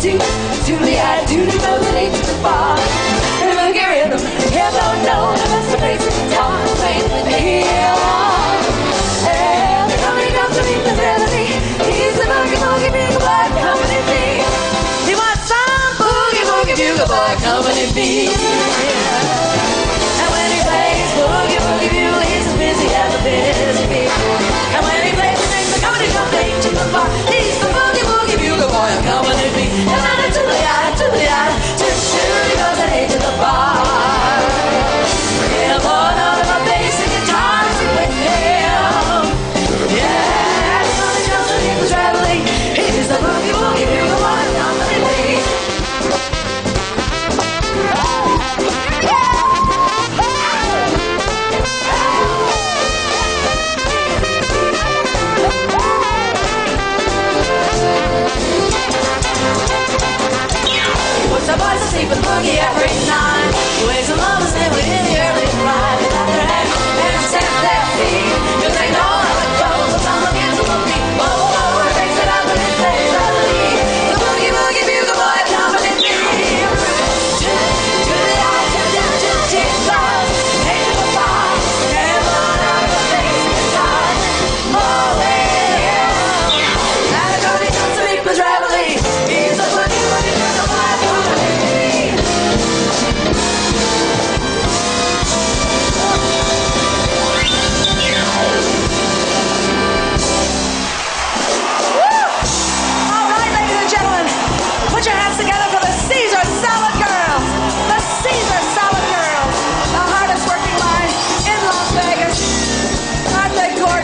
do, the I do, remember the to the bar. Remember the rhythm, hell no, no, know, the place of the with the heel. And the company comes to me, the melody, he's the boogie woogie, big boy, company B. He wants some boogie, monkey, bugle boy, company B. sleep with a boogie every night.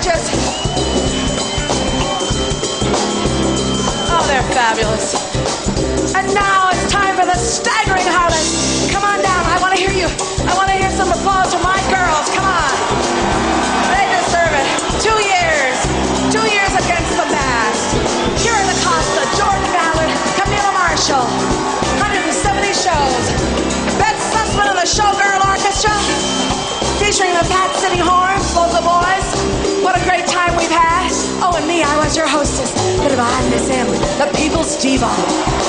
just. Oh, they're fabulous. And now it's time for the stage. Steve Ott.